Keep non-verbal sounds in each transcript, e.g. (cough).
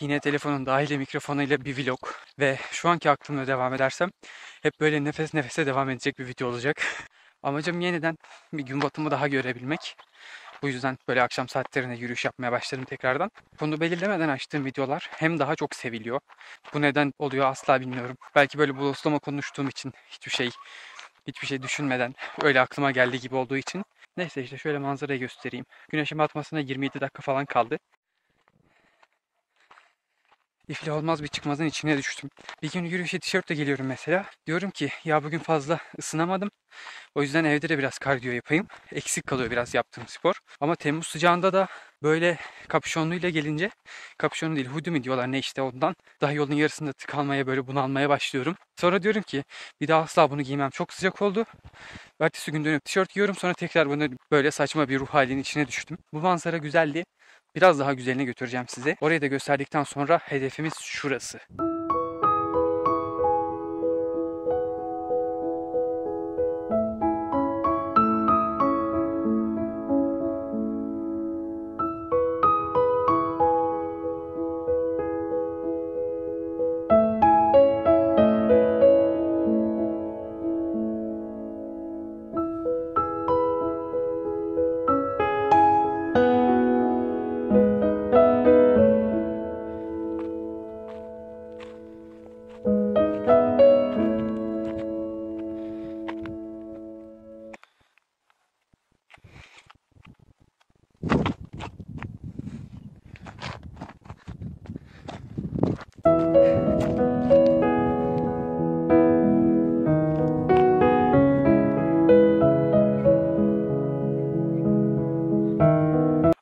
Yine telefonun dahili mikrofonuyla bir vlog ve şu anki aklımla devam edersem hep böyle nefes nefese devam edecek bir video olacak. (laughs) Amacım yeniden bir gün batımı daha görebilmek. Bu yüzden böyle akşam saatlerinde yürüyüş yapmaya başladım tekrardan. Konu belirlemeden açtığım videolar hem daha çok seviliyor. Bu neden oluyor asla bilmiyorum. Belki böyle bodoslama konuştuğum için hiçbir şey hiçbir şey düşünmeden öyle aklıma geldiği gibi olduğu için. Neyse işte şöyle manzarayı göstereyim. Güneşin batmasına 27 dakika falan kaldı. İfli olmaz bir çıkmazın içine düştüm. Bir gün yürüyüşe tişörtle geliyorum mesela. Diyorum ki ya bugün fazla ısınamadım. O yüzden evde de biraz kardiyo yapayım. Eksik kalıyor biraz yaptığım spor. Ama Temmuz sıcağında da böyle kapüşonluyla gelince kapüşonlu değil hoodie mi diyorlar ne işte ondan daha yolun yarısında tıkanmaya böyle bunalmaya başlıyorum. Sonra diyorum ki bir daha asla bunu giymem çok sıcak oldu. Ertesi gün dönüp tişört giyiyorum sonra tekrar bunu böyle saçma bir ruh halinin içine düştüm. Bu manzara güzeldi. Biraz daha güzeline götüreceğim size. Orayı da gösterdikten sonra hedefimiz şurası.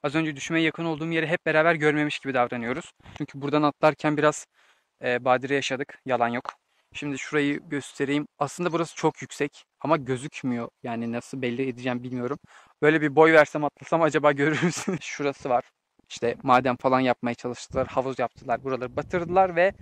Az önce düşmeye yakın olduğum yeri hep beraber görmemiş gibi davranıyoruz. Çünkü buradan atlarken biraz e, badire yaşadık. Yalan yok. Şimdi şurayı göstereyim. Aslında burası çok yüksek ama gözükmüyor. Yani nasıl belli edeceğim bilmiyorum. Böyle bir boy versem atlasam acaba görür müsün? (laughs) Şurası var. İşte maden falan yapmaya çalıştılar. Havuz yaptılar. Buraları batırdılar ve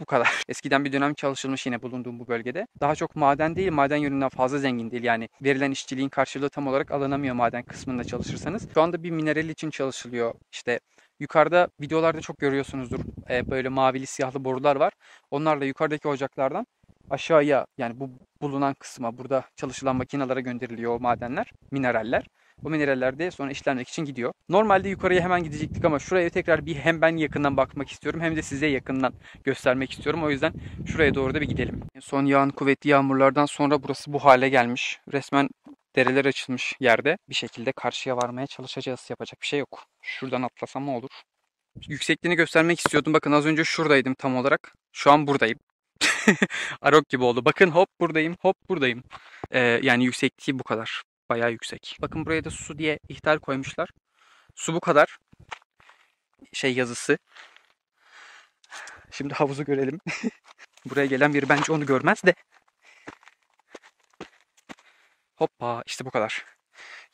bu kadar. (laughs) Eskiden bir dönem çalışılmış yine bulunduğum bu bölgede. Daha çok maden değil, maden yönünden fazla zengin değil. Yani verilen işçiliğin karşılığı tam olarak alınamıyor maden kısmında çalışırsanız. Şu anda bir mineral için çalışılıyor. İşte yukarıda videolarda çok görüyorsunuzdur. Ee, böyle mavili siyahlı borular var. Onlarla yukarıdaki ocaklardan aşağıya yani bu bulunan kısma burada çalışılan makinalara gönderiliyor o madenler, mineraller. Bu mineraller de sonra işlenmek için gidiyor. Normalde yukarıya hemen gidecektik ama şuraya tekrar bir hem ben yakından bakmak istiyorum hem de size yakından göstermek istiyorum. O yüzden şuraya doğru da bir gidelim. Son yağan kuvvetli yağmurlardan sonra burası bu hale gelmiş. Resmen dereler açılmış yerde. Bir şekilde karşıya varmaya çalışacağız. Yapacak bir şey yok. Şuradan atlasam mı olur? Yüksekliğini göstermek istiyordum. Bakın az önce şuradaydım tam olarak. Şu an buradayım. (laughs) Arok gibi oldu. Bakın hop buradayım, hop buradayım. Ee, yani yüksekliği bu kadar. Bayağı yüksek. Bakın buraya da su diye ihtar koymuşlar. Su bu kadar. Şey yazısı. Şimdi havuzu görelim. (laughs) Buraya gelen biri bence onu görmez de. Hoppa işte bu kadar.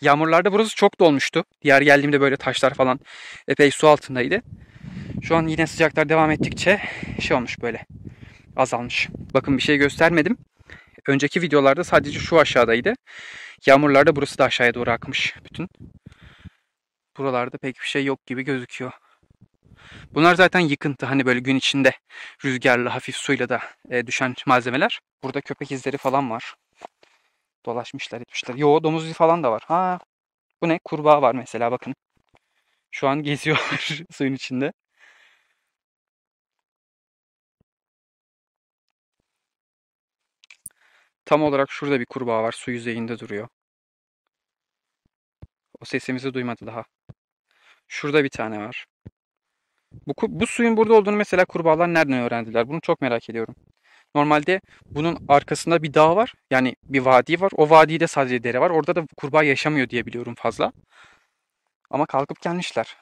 Yağmurlarda burası çok dolmuştu. Diğer geldiğimde böyle taşlar falan epey su altındaydı. Şu an yine sıcaklar devam ettikçe şey olmuş böyle azalmış. Bakın bir şey göstermedim. Önceki videolarda sadece şu aşağıdaydı. Yağmurlarda burası da aşağıya doğru akmış bütün. Buralarda pek bir şey yok gibi gözüküyor. Bunlar zaten yıkıntı. Hani böyle gün içinde rüzgarlı hafif suyla da e, düşen malzemeler. Burada köpek izleri falan var. Dolaşmışlar etmişler. Yo domuz izi falan da var. Ha bu ne? Kurbağa var mesela bakın. Şu an geziyorlar (laughs) suyun içinde. Tam olarak şurada bir kurbağa var. Su yüzeyinde duruyor. O sesimizi duymadı daha. Şurada bir tane var. Bu, bu suyun burada olduğunu mesela kurbağalar nereden öğrendiler? Bunu çok merak ediyorum. Normalde bunun arkasında bir dağ var. Yani bir vadi var. O vadide sadece dere var. Orada da kurbağa yaşamıyor diye biliyorum fazla. Ama kalkıp gelmişler.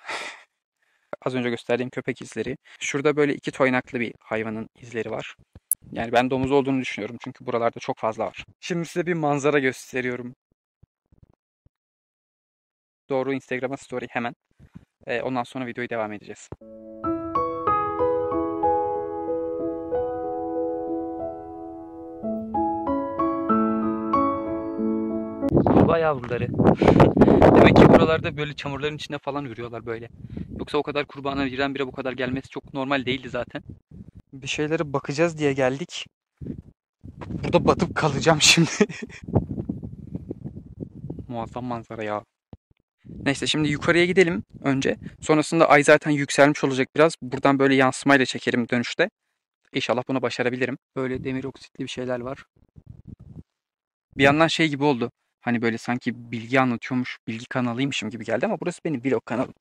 (laughs) Az önce gösterdiğim köpek izleri. Şurada böyle iki toynaklı bir hayvanın izleri var. Yani ben domuz olduğunu düşünüyorum çünkü buralarda çok fazla var. Şimdi size bir manzara gösteriyorum. Doğru Instagram'a story hemen. Ee, ondan sonra videoyu devam edeceğiz. Kurbağa yavruları. Demek ki buralarda böyle çamurların içinde falan yürüyorlar böyle. Yoksa o kadar kurbağanın birdenbire bu kadar gelmesi çok normal değildi zaten. Bir şeylere bakacağız diye geldik. Burada batıp kalacağım (laughs) şimdi. Muazzam manzara ya. Neyse şimdi yukarıya gidelim önce. Sonrasında ay zaten yükselmiş olacak biraz. Buradan böyle yansımayla çekerim dönüşte. İnşallah bunu başarabilirim. Böyle demir oksitli bir şeyler var. Bir yandan şey gibi oldu. Hani böyle sanki bilgi anlatıyormuş, bilgi kanalıymışım gibi geldi ama burası benim vlog kanalım.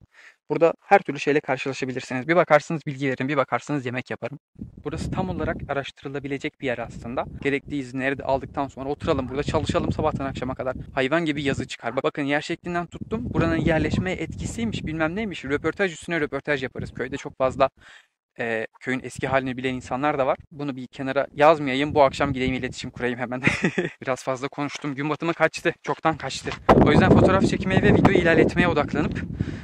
Burada her türlü şeyle karşılaşabilirsiniz. Bir bakarsınız bilgi veririm, bir bakarsanız yemek yaparım. Burası tam olarak araştırılabilecek bir yer aslında. Gerekli izinleri de aldıktan sonra oturalım burada çalışalım sabahtan akşama kadar. Hayvan gibi yazı çıkar. Bak- Bakın yer şeklinden tuttum. Buranın yerleşmeye etkisiymiş bilmem neymiş. Röportaj üstüne röportaj yaparız. Köyde çok fazla e, köyün eski halini bilen insanlar da var. Bunu bir kenara yazmayayım. Bu akşam gideyim iletişim kurayım hemen. (laughs) Biraz fazla konuştum. Gün batımı kaçtı. Çoktan kaçtı. O yüzden fotoğraf çekmeye ve videoyu ilerletmeye odaklanıp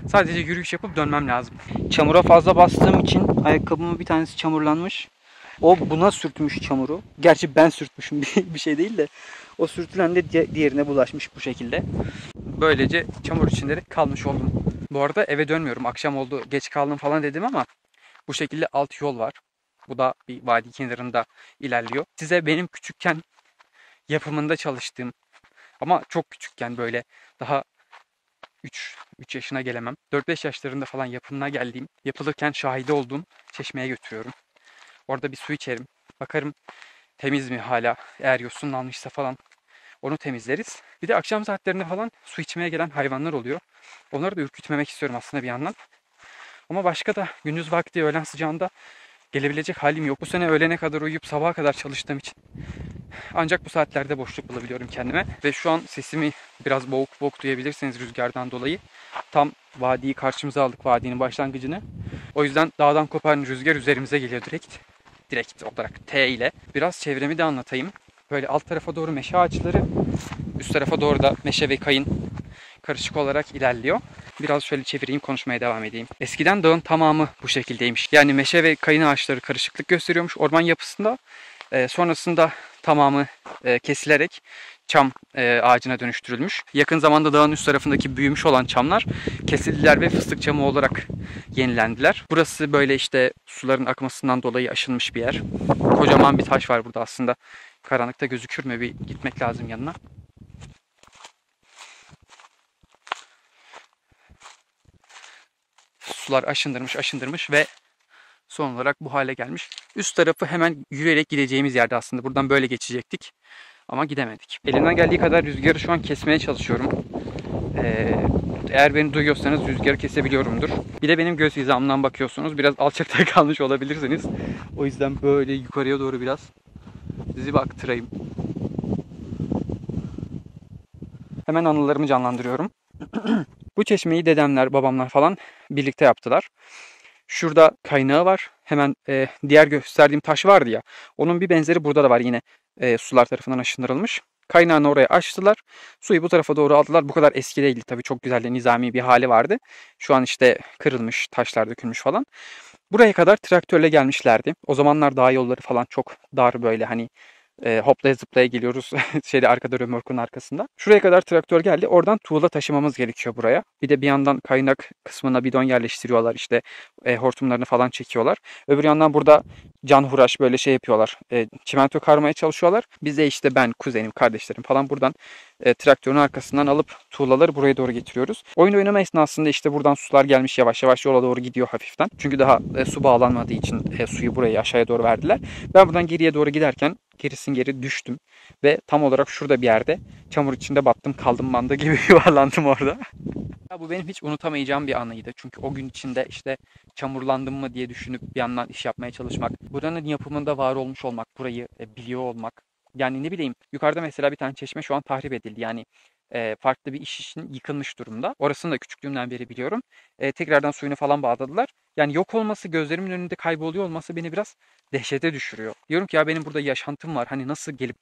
sadece yürüyüş yapıp dönmem lazım. Çamura fazla bastığım için ayakkabımın bir tanesi çamurlanmış. O buna sürtmüş çamuru. Gerçi ben sürtmüşüm (laughs) bir şey değil de. O sürtülen de di- diğerine bulaşmış bu şekilde. Böylece çamur içinde de kalmış oldum. Bu arada eve dönmüyorum. Akşam oldu geç kaldım falan dedim ama bu şekilde alt yol var. Bu da bir vadi kenarında ilerliyor. Size benim küçükken yapımında çalıştığım ama çok küçükken böyle daha 3 3 yaşına gelemem. 4-5 yaşlarında falan yapımına geldiğim, yapılırken şahide olduğum çeşmeye götürüyorum. Orada bir su içerim. Bakarım temiz mi hala? Eğer yosunlanmışsa falan onu temizleriz. Bir de akşam saatlerinde falan su içmeye gelen hayvanlar oluyor. Onları da ürkütmemek istiyorum aslında bir yandan. Ama başka da gündüz vakti öğlen sıcağında gelebilecek halim yok. Bu sene öğlene kadar uyuyup sabaha kadar çalıştığım için ancak bu saatlerde boşluk bulabiliyorum kendime. Ve şu an sesimi biraz boğuk boğuk duyabilirsiniz rüzgardan dolayı. Tam vadiyi karşımıza aldık vadinin başlangıcını. O yüzden dağdan kopan rüzgar üzerimize geliyor direkt. Direkt olarak T ile. Biraz çevremi de anlatayım. Böyle alt tarafa doğru meşe ağaçları, üst tarafa doğru da meşe ve kayın karışık olarak ilerliyor. Biraz şöyle çevireyim konuşmaya devam edeyim. Eskiden dağın tamamı bu şekildeymiş. Yani meşe ve kayın ağaçları karışıklık gösteriyormuş orman yapısında. Ee, sonrasında tamamı e, kesilerek çam e, ağacına dönüştürülmüş. Yakın zamanda dağın üst tarafındaki büyümüş olan çamlar kesildiler ve fıstık çamı olarak yenilendiler. Burası böyle işte suların akmasından dolayı aşınmış bir yer. Kocaman bir taş var burada aslında. Karanlıkta gözükür mü? Bir gitmek lazım yanına. Sular aşındırmış, aşındırmış ve son olarak bu hale gelmiş. Üst tarafı hemen yürüyerek gideceğimiz yerde aslında. Buradan böyle geçecektik. Ama gidemedik. Elimden geldiği kadar rüzgarı şu an kesmeye çalışıyorum. Ee, eğer beni duyuyorsanız rüzgarı kesebiliyorumdur. Bir de benim göz hizamdan bakıyorsunuz. Biraz alçakta (laughs) kalmış olabilirsiniz. O yüzden böyle yukarıya doğru biraz sizi baktırayım. Hemen anılarımı canlandırıyorum. (clears throat) Bu çeşmeyi dedemler, babamlar falan birlikte yaptılar. Şurada kaynağı var. Hemen e, diğer gösterdiğim taş vardı ya. Onun bir benzeri burada da var yine. E, sular tarafından aşındırılmış. Kaynağını oraya açtılar. Suyu bu tarafa doğru aldılar. Bu kadar eski değildi tabii. Çok güzel de nizami bir hali vardı. Şu an işte kırılmış, taşlar dökülmüş falan. Buraya kadar traktörle gelmişlerdi. O zamanlar dağ yolları falan çok dar böyle hani e, hoplaya zıplaya geliyoruz (laughs) şeyde arkada römorkun arkasında. Şuraya kadar traktör geldi. Oradan tuğla taşımamız gerekiyor buraya. Bir de bir yandan kaynak kısmına bidon yerleştiriyorlar. işte e, hortumlarını falan çekiyorlar. Öbür yandan burada can huraş böyle şey yapıyorlar. E, çimento karmaya çalışıyorlar. Biz de işte ben, kuzenim, kardeşlerim falan buradan e, traktörün arkasından alıp tuğlaları buraya doğru getiriyoruz. Oyun oynama esnasında işte buradan sular gelmiş yavaş yavaş yola doğru gidiyor hafiften. Çünkü daha e, su bağlanmadığı için e, suyu buraya aşağıya doğru verdiler. Ben buradan geriye doğru giderken gerisin geri düştüm. Ve tam olarak şurada bir yerde çamur içinde battım kaldım manda gibi (laughs) yuvarlandım orada. Ya bu benim hiç unutamayacağım bir anıydı. Çünkü o gün içinde işte çamurlandım mı diye düşünüp bir yandan iş yapmaya çalışmak. Buranın yapımında var olmuş olmak, burayı e, biliyor olmak. Yani ne bileyim yukarıda mesela bir tane çeşme şu an tahrip edildi. Yani e, farklı bir iş için yıkılmış durumda. Orasını da küçüklüğümden beri biliyorum. E, tekrardan suyunu falan bağladılar. Yani yok olması, gözlerimin önünde kayboluyor olması beni biraz dehşete düşürüyor. Diyorum ki ya benim burada yaşantım var. Hani nasıl gelip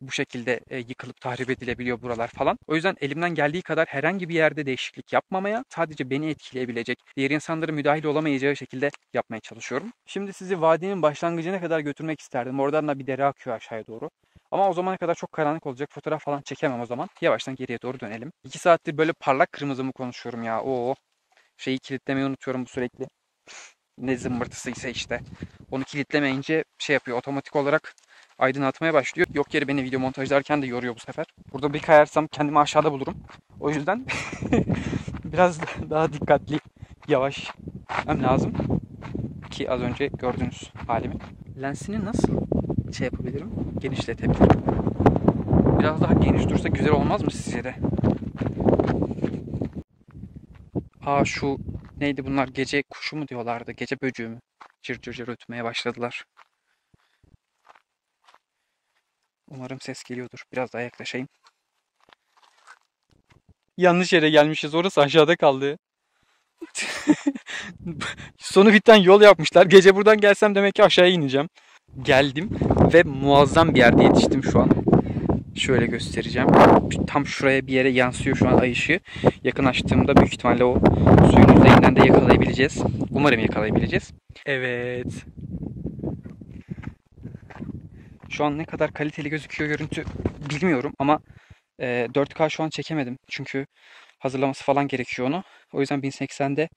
bu şekilde e, yıkılıp tahrip edilebiliyor buralar falan. O yüzden elimden geldiği kadar herhangi bir yerde değişiklik yapmamaya, sadece beni etkileyebilecek, diğer insanların müdahil olamayacağı şekilde yapmaya çalışıyorum. Şimdi sizi vadinin başlangıcına kadar götürmek isterdim. Oradan da bir dere akıyor aşağıya doğru. Ama o zamana kadar çok karanlık olacak. Fotoğraf falan çekemem o zaman. Yavaştan geriye doğru dönelim. İki saattir böyle parlak kırmızı mı konuşuyorum ya. Oo. Şeyi kilitlemeyi unutuyorum bu sürekli. Ne zımbırtısıysa işte. Onu kilitlemeyince şey yapıyor otomatik olarak aydınlatmaya başlıyor. Yok yere beni video montajlarken de yoruyor bu sefer. Burada bir kayarsam kendimi aşağıda bulurum. O yüzden (laughs) biraz daha dikkatli, yavaş gitmem lazım. Ki az önce gördüğünüz halimi. Lensini nasıl şey yapabilirim? Genişletebilirim. Biraz daha geniş dursa güzel olmaz mı sizce de? Aa şu neydi bunlar? Gece kuşu mu diyorlardı? Gece böcüğü mü? Cır cır cır ötmeye başladılar. Umarım ses geliyordur. Biraz daha yaklaşayım. Yanlış yere gelmişiz. Orası aşağıda kaldı. (laughs) Sonu biten yol yapmışlar. Gece buradan gelsem demek ki aşağıya ineceğim. Geldim ve muazzam bir yerde yetiştim şu an. Şöyle göstereceğim. Tam şuraya bir yere yansıyor şu an ay ışığı. Yakınlaştığımda büyük ihtimalle o suyun yüzeyinden de yakalayabileceğiz. Umarım yakalayabileceğiz. Evet. Şu an ne kadar kaliteli gözüküyor görüntü bilmiyorum ama e, 4K şu an çekemedim. Çünkü hazırlaması falan gerekiyor onu. O yüzden 1080'de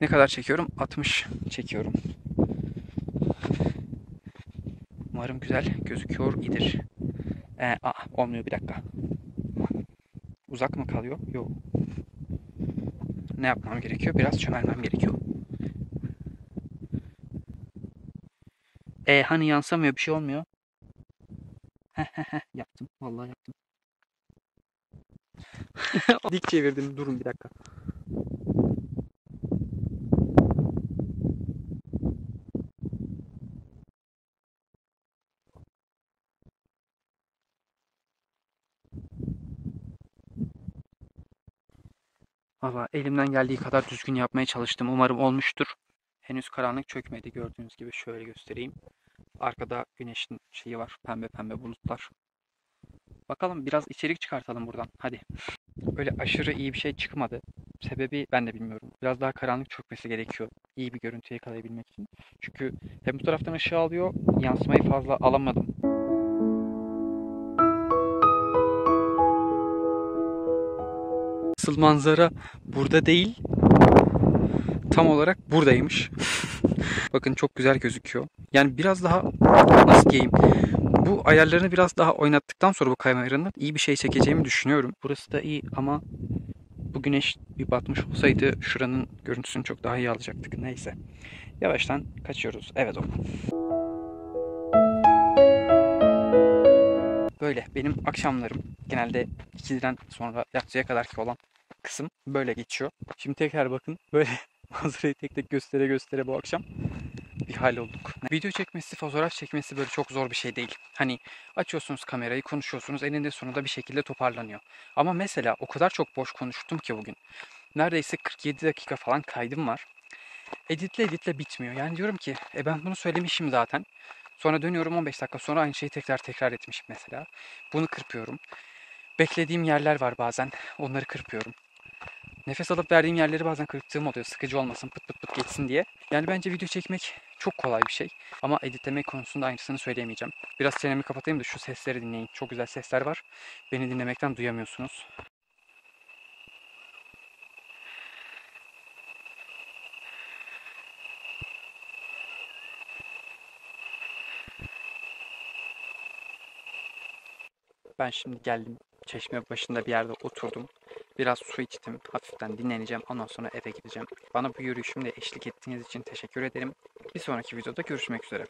ne kadar çekiyorum? 60 çekiyorum. Umarım güzel gözüküyor idir. Ee, aa, olmuyor bir dakika. Uzak mı kalıyor? Yok. Ne yapmam gerekiyor? Biraz çömelmem gerekiyor. E hani yansamıyor bir şey olmuyor. (laughs) yaptım. Vallahi yaptım. (laughs) Dik çevirdim. Durun bir dakika. Valla elimden geldiği kadar düzgün yapmaya çalıştım. Umarım olmuştur. Henüz karanlık çökmedi gördüğünüz gibi. Şöyle göstereyim. Arkada güneşin şeyi var. Pembe pembe bulutlar. Bakalım biraz içerik çıkartalım buradan. Hadi. Öyle aşırı iyi bir şey çıkmadı. Sebebi ben de bilmiyorum. Biraz daha karanlık çökmesi gerekiyor. İyi bir görüntü yakalayabilmek için. Çünkü hem bu taraftan ışığı alıyor. Yansımayı fazla alamadım. Asıl manzara burada değil. Tam olarak buradaymış. (laughs) Bakın çok güzel gözüküyor. Yani biraz daha nasıl diyeyim? Bu ayarlarını biraz daha oynattıktan sonra bu kameranın iyi bir şey çekeceğimi düşünüyorum. Burası da iyi ama bu güneş bir batmış olsaydı şuranın görüntüsünü çok daha iyi alacaktık. Neyse. Yavaştan kaçıyoruz. Evet o. Böyle benim akşamlarım genelde 2'den sonra yatsıya kadarki olan kısım böyle geçiyor. Şimdi tekrar bakın böyle (laughs) manzarayı tek tek göstere göstere bu akşam bir hal olduk. Video çekmesi, fotoğraf çekmesi böyle çok zor bir şey değil. Hani açıyorsunuz kamerayı, konuşuyorsunuz, eninde sonunda bir şekilde toparlanıyor. Ama mesela o kadar çok boş konuştum ki bugün. Neredeyse 47 dakika falan kaydım var. Editle editle bitmiyor. Yani diyorum ki e ben bunu söylemişim zaten. Sonra dönüyorum 15 dakika sonra aynı şeyi tekrar tekrar etmişim mesela. Bunu kırpıyorum. Beklediğim yerler var bazen. Onları kırpıyorum. Nefes alıp verdiğim yerleri bazen kırptığım oluyor. Sıkıcı olmasın, pıt pıt pıt geçsin diye. Yani bence video çekmek çok kolay bir şey. Ama editlemek konusunda aynısını söyleyemeyeceğim. Biraz çenemi kapatayım da şu sesleri dinleyin. Çok güzel sesler var. Beni dinlemekten duyamıyorsunuz. Ben şimdi geldim. Çeşme başında bir yerde oturdum. Biraz su içtim. Hafiften dinleneceğim. Ondan sonra eve gideceğim. Bana bu yürüyüşümde eşlik ettiğiniz için teşekkür ederim. Bir sonraki videoda görüşmek üzere.